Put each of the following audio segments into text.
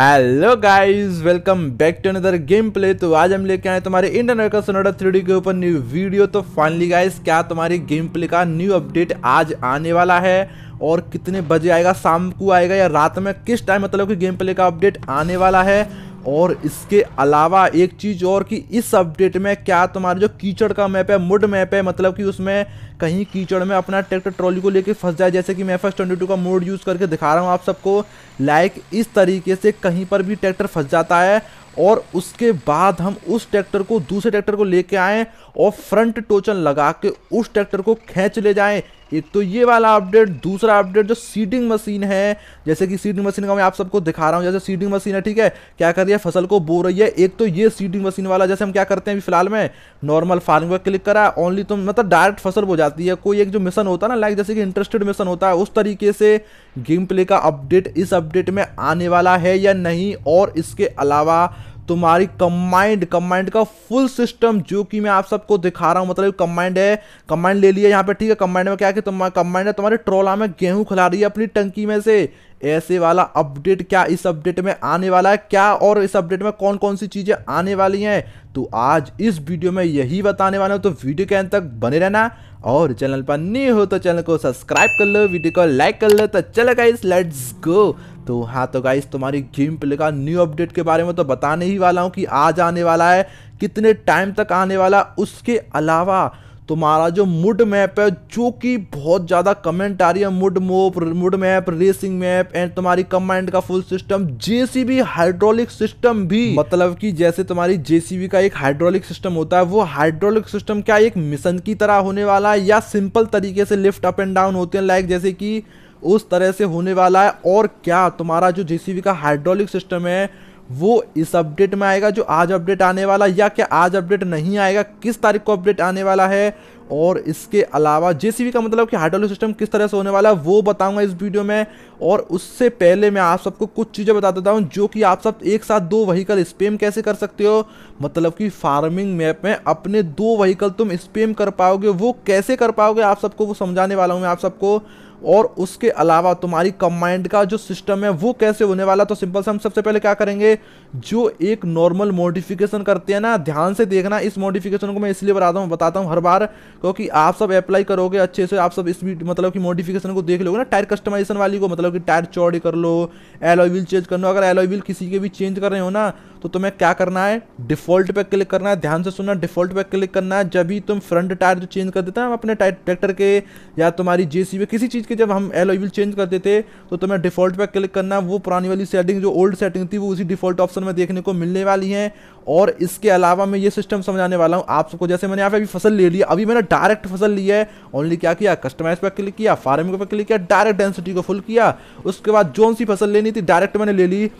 Hello guys welcome back to another game play तो आज हम लेके आए तुम्हारे इंडियन का सोनाडा थ्री के ऊपर न्यू वीडियो तो फाइनली गाइस क्या तुम्हारी गेम प्ले का न्यू अपडेट आज आने वाला है? और कितने बजे आएगा? शाम को आएगा या रात में? किस टाइम मतलब कि गेम प्ले का अपडेट आने वाला है? और इसके अलावा एक चीज़ और कि इस अपडेट में क्या तुम्हारा जो कीचड़ का मैप है, मुड मैप है मतलब कि उसमें कहीं कीचड़ में अपना ट्रैक्टर ट्रॉली को लेके फंस जाए, जैसे कि मैं फ़र्स्ट ट्वेंटी टू का मोड यूज़ करके दिखा रहा हूँ आप सबको लाइक इस तरीके से कहीं पर भी ट्रैक्टर फंस जाता है और उसके बाद हम उस ट्रैक्टर को, दूसरे ट्रैक्टर को लेके आएँ और फ्रंट टोचन लगा के उस ट्रैक्टर को खींच ले जाएँ। एक तो ये वाला अपडेट, दूसरा अपडेट जो सीडिंग मशीन है, जैसे कि सीडिंग मशीन का मैं आप सबको दिखा रहा हूँ, जैसे सीडिंग मशीन है, ठीक है? क्या कर रही है? फ़सल को बो रही है। एक तो ये सीडिंग मशीन वाला, जैसे हम क्या करते हैं अभी फ़िलहाल में नॉर्मल फ़ार्मिंग पर क्लिक करा ओनली तो मतलब डायरेक्ट फ़सल बो जाती है। कोई एक जो मिशन होता है ना लाइक जैसे कि इंटरेस्टेड मिशन होता है, उस तरीके से गेम प्ले का अपडेट इस अपडेट में आने वाला है या नहीं? और इसके अलावा तुम्हारी कमाइंड कमाइंड का फुल सिस्टम जो कि मैं आप सबको दिखा रहा हूँ मतलब कमाइंड है कमाइंड ले लिया यहाँ पे, ठीक है? कमाइंड में क्या कि तुम कमाइंड है तुम्हारे ट्रोला में गेहूँ खिला रही है अपनी टंकी में से। ऐसे वाला अपडेट क्या इस अपडेट में आने वाला है? क्या और इस अपडेट में कौन कौन सी चीज़ें आने वाली हैं? तो आज इस वीडियो में यही बताने वाले हो। तो वीडियो के अंत तक बने रहना और चैनल पर नहीं हो तो चैनल को सब्सक्राइब कर लो, वीडियो को लाइक कर लो। तो चलो गाइस लेट्स गो तो हाँ तो गाइस तुम्हारी गेम प्ले का न्यू अपडेट के बारे में तो बताने ही वाला हूँ कि आज आने वाला है। कितने टाइम तक आने वाला? उसके अलावा तुम्हारा जो मुड मैप है, जो कि बहुत ज़्यादा कमेंट आ रही है mud map mud map racing map and तुम्हारी कमांड का full system JCB hydraulic system भी। मतलब कि जैसे तुम्हारी जेसीबी का एक हाइड्रोलिक सिस्टम होता है, वो हाइड्रोलिक सिस्टम क्या एक मिशन की तरह होने वाला है या सिंपल तरीके से लिफ्ट अप एंड डाउन होते हैं लाइक जैसे कि उस तरह से होने वाला है। और क्या तुम्हारा जो जेसीबी का हाइड्रोलिक सिस्टम है, वो इस अपडेट में आएगा जो आज अपडेट आने वाला या क्या आज अपडेट नहीं आएगा? किस तारीख को अपडेट आने वाला है? और इसके अलावा जेसीबी का मतलब कि हाइड्रोलिक सिस्टम किस तरह से होने वाला है, वो बताऊँगा इस वीडियो में। और उससे पहले मैं आप सबको कुछ चीज़ें बता देता हूँ, जो कि आप सब एक साथ दो वहीकल स्पेम कैसे कर सकते हो। मतलब कि फ़ार्मिंग मैप में अपने दो वहीकल तुम स्पेम कर पाओगे, वो कैसे कर पाओगे आप सबको, वो समझाने वाला हूँ मैं आप सबको। और उसके अलावा तुम्हारी कमांड का जो सिस्टम है, वो कैसे होने वाला तो सिंपल से हम सबसे पहले क्या करेंगे? जो एक नॉर्मल मॉडिफिकेशन करते हैं ना, ध्यान से देखना, इस मॉडिफिकेशन को मैं इसलिए बताता हूँ बताता हूँ हर बार क्योंकि आप सब अप्लाई करोगे अच्छे से, आप सब इस मतलब कि मॉडिफिकेशन को देख लोगे ना टायर कस्टमाइजेशन वाली को मतलब कि टायर चौड़ी कर लो एलॉय व्हील चेंज कर लो अगर एलॉय व्हील किसी के भी चेंज कर रहे हो ना तो तुम्हें क्या करना है? डिफ़ॉल्ट पे क्लिक करना है, ध्यान से सुनना डिफ़ॉल्ट पे क्लिक करना है। जब भी तुम फ्रंट टायर जो चेंज कर देते हैं, हम अपने ट्रैक्टर के या तुम्हारी जेसीबी किसी चीज़ के जब हम एल व्हील चेंज कर देते तो तुम्हें डिफ़ॉल्ट पे क्लिक करना है। वो पुरानी वाली सेटिंग जो ओल्ड सेटिंग थी, वो उसी डिफ़ॉल्ट ऑप्शन में देखने को मिलने वाली है। और इसके अलावा मैं ये सिस्टम समझाने वाला हूँ। आप सबको जैसे मैंने यहाँ पे अभी फ़सल ले लिया अभी मैंने डायरेक्ट फ़सल ली है। ओनली क्या किया? कस्टमाइज पर क्लिक किया फ़ार्मिंग पर क्लिक किया डायरेक्ट डेंसिटी को फुल किया। उसके बाद जोन सी फ़सल लेनी थी डायरेक्ट मैंने ले ली।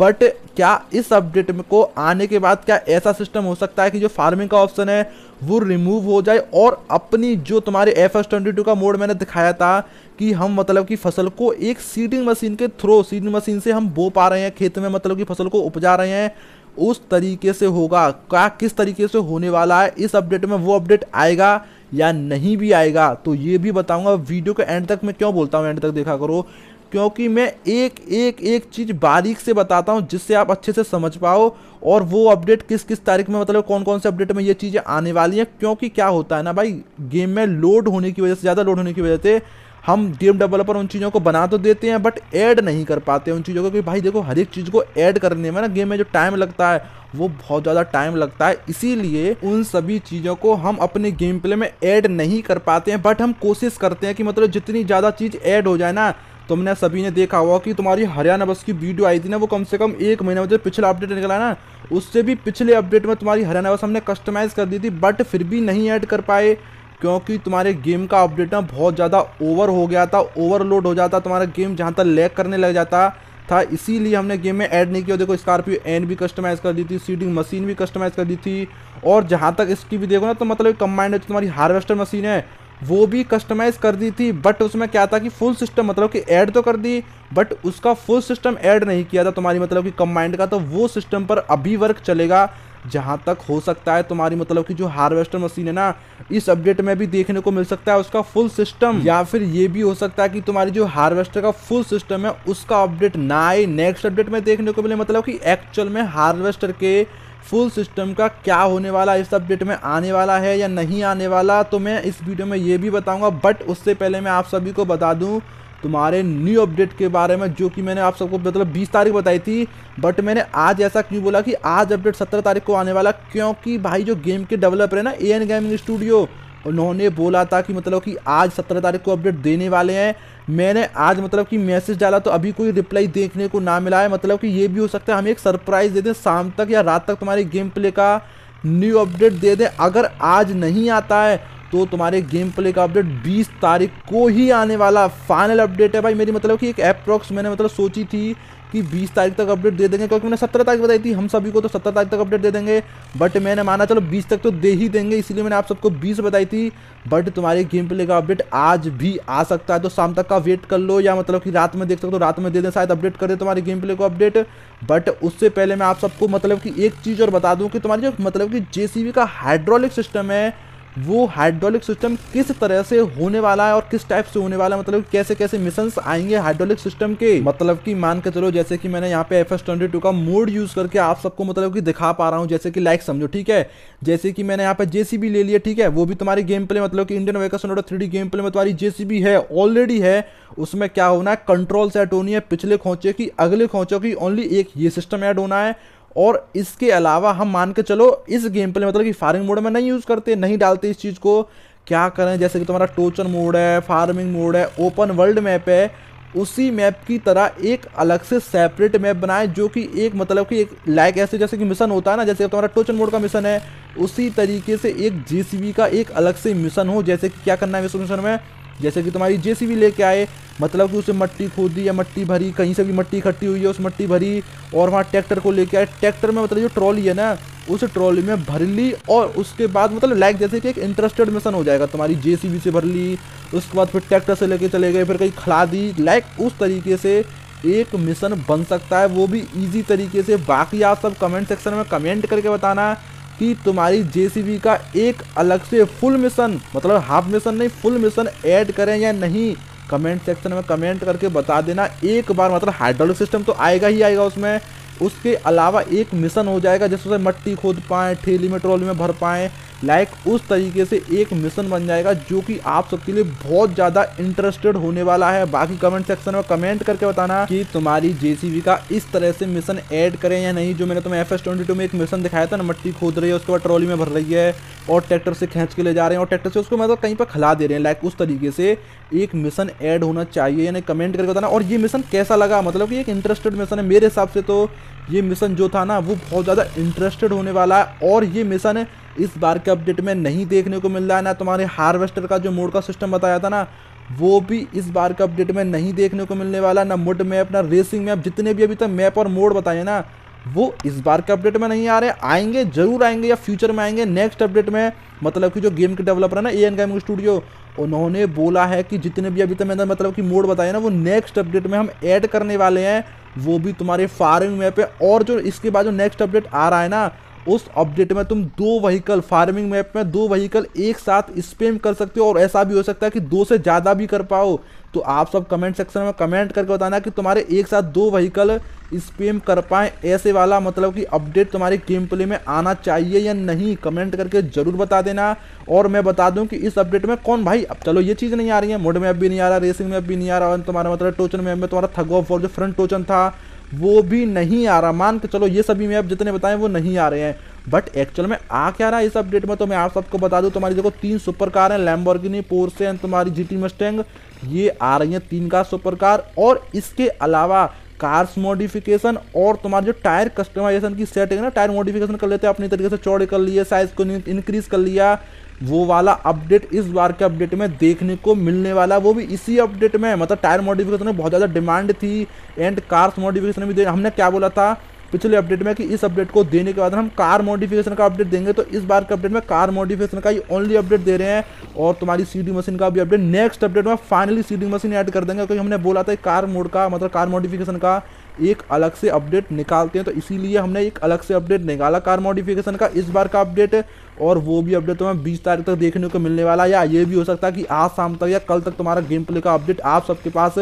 बट क्या इस अपडेट में को आने के बाद क्या ऐसा सिस्टम हो सकता है कि जो फ़ार्मिंग का ऑप्शन है, वो रिमूव हो जाए? और अपनी जो तुम्हारे एफ़ एस ट्वेंटी टू का मोड मैंने दिखाया था कि हम मतलब कि फ़सल को एक सीडिंग मशीन के थ्रो सीडिंग मशीन से हम बो पा रहे हैं, खेत में मतलब कि फ़सल को उपजा रहे हैं, उस तरीके से होगा। क्या किस तरीके से होने वाला है? इस अपडेट में वो अपडेट आएगा या नहीं भी आएगा? तो ये भी बताऊँगा। वीडियो के एंड तक मैं क्यों बोलता हूँ? एंड तक देखा करो। क्योंकि मैं एक एक एक चीज़ बारीक से बताता हूँ जिससे आप अच्छे से समझ पाओ और वो अपडेट किस किस तारीख में मतलब कौन कौन से अपडेट में ये चीज़ें आने वाली हैं, क्योंकि क्या होता है ना भाई, गेम में लोड होने की वजह से, ज़्यादा लोड होने की वजह से हम गेम डेवलपर उन चीज़ों को बना तो देते हैं, बट ऐड नहीं कर पाते उन चीज़ों को कि भाई देखो, हर एक चीज़ को ऐड करने में ना गेम में जो टाइम लगता है, वो बहुत ज़्यादा टाइम लगता है। इसीलिए उन सभी चीज़ों को हम अपने गेम प्ले में ऐड नहीं कर पाते हैं, बट हम कोशिश करते हैं कि मतलब जितनी ज़्यादा चीज़ ऐड हो जाए ना तुमने सभी ने देखा होगा कि तुम्हारी हरियाणा बस की वीडियो आई थी ना, वो कम से कम एक महीने में जो पिछला अपडेट निकला ना, उससे भी पिछले अपडेट में तुम्हारी हरियाणा बस हमने कस्टमाइज कर दी थी बट फिर भी नहीं ऐड कर पाए, क्योंकि तुम्हारे गेम का अपडेट ना बहुत ज़्यादा ओवर हो गया था ओवरलोड हो जाता, तुम्हारा गेम जहाँ तक लैग करने लग जाता था, इसीलिए हमने गेम में ऐड नहीं किया। देखो स्कॉर्पियो एन भी कस्टमाइज़ कर दी थी सीडिंग मशीन भी कस्टमाइज़ कर दी थी, और जहाँ तक इसकी भी देखो ना तो मतलब कंबाइंड तुम्हारी हार्वेस्टर मशीन है वो भी कस्टमाइज कर दी थी बट उसमें क्या था कि फुल सिस्टम मतलब कि ऐड तो कर दी बट उसका फुल सिस्टम ऐड नहीं किया था तुम्हारी मतलब कि कम्बाइंड का तो वो सिस्टम पर अभी वर्क चलेगा, जहाँ तक हो सकता है तुम्हारी मतलब कि जो हार्वेस्टर मशीन है ना, इस अपडेट में भी देखने को मिल सकता है उसका फुल सिस्टम या फिर ये भी हो सकता है कि तुम्हारी जो हार्वेस्टर का फुल सिस्टम है, उसका अपडेट ना आए नेक्स्ट अपडेट में देखने को मिले मतलब कि एक्चुअल में हार्वेस्टर के फुल सिस्टम का क्या होने वाला, इस अपडेट में आने वाला है या नहीं आने वाला तो मैं इस वीडियो में ये भी बताऊँगा बट उससे पहले मैं आप सभी को बता दूँ तुम्हारे न्यू अपडेट के बारे में, जो कि मैंने आप सबको मतलब 20 तारीख बताई थी बट मैंने आज ऐसा क्यों बोला कि आज अपडेट 17 तारीख को आने वाला, क्योंकि भाई जो गेम के डेवलपर है ना ए एन गेमिंग स्टूडियो उन्होंने बोला था कि मतलब कि आज सत्रह तारीख को अपडेट देने वाले हैं। मैंने आज मतलब कि मैसेज डाला तो अभी कोई रिप्लाई देखने को ना मिला है। मतलब कि ये भी हो सकता है हमें एक सरप्राइज़ दे दें शाम तक या रात तक तुम्हारे गेम प्ले का न्यू अपडेट दे दें। अगर आज नहीं आता है तो तुम्हारे गेम प्ले का अपडेट 20 तारीख को ही आने वाला फाइनल अपडेट है भाई। मेरी मतलब कि एक अप्रॉक्स मैंने मतलब सोची थी कि 20 तारीख तक अपडेट दे देंगे, क्योंकि मैंने 17 तारीख बताई थी। हम सभी को तो 17 तारीख तक अपडेट दे देंगे बट मैंने माना चलो 20 तक तो दे ही देंगे, इसलिए मैंने आप सबको 20 बताई थी। बट तुम्हारे गेम प्ले का अपडेट आज भी आ सकता है तो शाम तक का वेट कर लो, या मतलब कि रात में देख सकते हो, रात में दे दें, शायद अपडेट कर दे तुम्हारे गेम प्ले को अपडेट बट उससे पहले मैं आप सबको मतलब कि एक चीज़ और बता दूँ कि तुम्हारी जो मतलब कि जे का हाइड्रोलिक सिस्टम है वो हाइड्रोलिक सिस्टम किस तरह से होने वाला है और किस टाइप से होने वाला है? मतलब कैसे कैसे मिशन आएँगे हाइड्रोलिक सिस्टम के? मतलब कि मान के चलो, जैसे कि मैंने यहाँ पे एफ़ एस ट्वेंटी टू का मोड यूज़ करके आप सबको मतलब कि दिखा पा रहा हूँ, जैसे कि लाइक समझो, ठीक है? जैसे कि मैंने यहाँ पे जेसीबी ले लिया, ठीक है? वो भी तुम्हारी गेम प्ले मतलब कि Indian vacation three game play में तुम्हारी जेसीबी है ऑलरेडी है। उसमें क्या होना है? कंट्रोल सेट होनी है, पिछले खोचे की, अगले खोचों की ओनली एक ये सिस्टम ऐड होना है। और इसके अलावा हम मान के चलो, इस गेम प्ले मतलब कि फ़ार्मिंग मोड में नहीं यूज़ करते, नहीं डालते इस चीज़ को। क्या करें? जैसे कि तुम्हारा टोचन मोड है फ़ार्मिंग मोड है ओपन वर्ल्ड मैप है, उसी मैप की तरह एक अलग से सेपरेट मैप बनाए, जो कि एक मतलब कि एक लाइक ऐसे जैसे कि मिशन होता है ना, जैसे तुम्हारा टोचन मोड का मिशन है, उसी तरीके से एक जेसीबी का एक अलग से मिशन हो, जैसे कि क्या करना है मिशन में? जैसे कि तुम्हारी जेसीबी लेके आए मतलब कि उसे मट्टी खोदी या मट्टी भरी, कहीं से भी मट्टी इकट्ठी हुई है, उस मट्टी भरी और वहाँ ट्रैक्टर को लेके आए। ट्रैक्टर में मतलब जो ट्रॉली है ना, उस ट्रॉली में भर ली और उसके बाद मतलब लाइक जैसे कि एक इंटरेस्टेड मिशन हो जाएगा, तुम्हारी जेसीबी से भर ली, उसके बाद फिर ट्रैक्टर से लेके चले गए, फिर कहीं खिला दी। लाइक उस तरीके से एक मिशन बन सकता है, वो भी इजी तरीके से। बाकी आप सब कमेंट सेक्शन में कमेंट करके बताना। कि तुम्हारी जेसीबी का एक अलग से फुल मिशन मतलब हाफ़ मिशन नहीं फुल मिशन ऐड करें या नहीं कमेंट सेक्शन में कमेंट करके बता देना। एक बार मतलब हाइड्रोलिक सिस्टम तो आएगा ही आएगा उसमें। उसके अलावा एक मिशन हो जाएगा जिससे मट्टी खोद पाएँ, ठेली में, ट्रोली में भर पाएँ लाइक उस तरीके से एक मिशन बन जाएगा जो कि आप सबके लिए बहुत ज़्यादा इंटरेस्टेड होने वाला है। बाकी कमेंट सेक्शन में कमेंट करके बताना कि तुम्हारी जेसीबी का इस तरह से मिशन ऐड करें या नहीं। जो मैंने तुम्हें एफ़ एस ट्वेंटी टू में एक मिशन दिखाया था ना, मट्टी खोद रही है, उसके बाद ट्रॉली में भर रही है और ट्रैक्टर से खींच के ले जा रहे हैं और ट्रैक्टर से उसको मतलब कहीं पर खिला दे रहे हैं। लाइक उस तरीके से एक मिशन ऐड होना चाहिए। यानी कमेंट करके बताना। और ये मिशन कैसा लगा? मतलब कि एक इंटरेस्टेड मिशन है। मेरे हिसाब से तो ये मिशन जो था ना, वो बहुत ज़्यादा इंटरेस्टेड होने वाला है। और ये मिशन इस बार के अपडेट में नहीं देखने को मिल रहा है, ना तुम्हारे हार्वेस्टर का जो मोड का सिस्टम बताया था ना, वो भी इस बार के अपडेट में नहीं देखने को मिलने वाला। ना मुड मैप ना रेसिंग मैप जितने भी अभी तक मैप और मोड बताए ना, वो इस बार के अपडेट में नहीं आ रहे। आएँगे, ज़रूर आएँगे या फ्यूचर में आएँगे। नेक्स्ट अपडेट में मतलब कि जो गेम के डेवलपर है ना ए एन गेमिंग स्टूडियो उन्होंने बोला है कि जितने भी अभी तक मैंने मतलब कि मोड बताए ना, वो नेक्स्ट अपडेट में हम ऐड करने वाले हैं। वो भी तुम्हारे फ़ार्मिंग मैप पे। और जो इसके बाद जो नेक्स्ट अपडेट आ रहा है ना उस अपडेट में तुम दो व्हीकल फ़ार्मिंग मैप में दो व्हीकल एक साथ स्पेम कर सकते हो और ऐसा भी हो सकता है कि दो से ज़्यादा भी कर पाओ। तो आप सब कमेंट सेक्शन में कमेंट करके बताना कि तुम्हारे एक साथ दो व्हीकल स्पेम कर पाए। ऐसे वाला मतलब कि अपडेट तुम्हारे गेम प्ले में आना चाहिए या नहीं कमेंट करके ज़रूर बता देना। और मैं बता दूँ कि इस अपडेट में कौन भाई? अब चलो ये चीज़ नहीं आ रही है। मोड मैप भी नहीं आ रहा रेसिंग मैप भी नहीं आ रहा तुम्हारा मतलब टोचन मैप में तुम्हारा थग ऑफ़ जो फ्रंट टोचन था वो भी नहीं आ रहा। मान के चलो, ये सभी मैप जितने बताएँ, वो नहीं आ रहे हैं। बट एक्चुअल में आ क्या रहा है इस अपडेट में? तो मैं आप सबको बता दूँ, तुम्हारी देखो, तीन सुपर कार हैं लैम्बोर्गिनी पोर्से एंड तुम्हारी जीटी मस्टैंग ये आ रही हैं तीन कार सुपर कार और इसके अलावा कार्स मॉडिफिकेशन और तुम्हारे जो टायर कस्टमाइजेशन की सेटिंग है ना टायर मॉडिफिकेशन कर लेते हैं। अपनी तरीके से चौड़े कर लिए साइज़ को इंक्रीज कर लिया। वो वाला अपडेट इस बार के अपडेट में देखने को मिलने वाला, वो भी इसी अपडेट में। मतलब टायर मॉडिफिकेशन में बहुत ज़्यादा डिमांड थी एंड कार्स मॉडिफिकेशन भी हमने क्या बोला था पिछले अपडेट में कि इस अपडेट को देने के बाद हम कार मॉडिफिकेशन का अपडेट देंगे तो इस बार के अपडेट में कार मॉडिफिकेशन का ही ओनली अपडेट दे रहे हैं और तुम्हारी सीडी मशीन का भी अपडेट नेक्स्ट अपडेट में फाइनली सीडी मशीन ऐड कर देंगे, क्योंकि हमने बोला था कार मोड का मतलब कार मॉडिफिकेशन का। एक अलग से अपडेट निकालते हैं तो इसीलिए हमने एक अलग से अपडेट निकाला कार मॉडिफिकेशन का। इस बार का अपडेट और वो भी अपडेट तुम्हें बीस तारीख तक देखने को मिलने वाला या ये भी हो सकता है कि आज शाम तक या कल तक तुम्हारा गेम प्ले का अपडेट आप सबके पास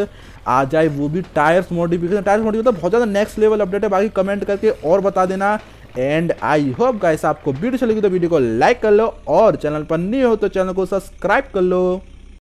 आ जाए, वो भी टायर्स मॉडिफिकेशन टायर्स मॉडिफिकेशन बहुत ज़्यादा नेक्स्ट लेवल अपडेट है, बाकी कमेंट करके और बता देना। एंड आई होप गाइस आपको वीडियो चलेगी तो वीडियो को लाइक कर लो, और चैनल पर नहीं हो तो चैनल को सब्सक्राइब कर लो।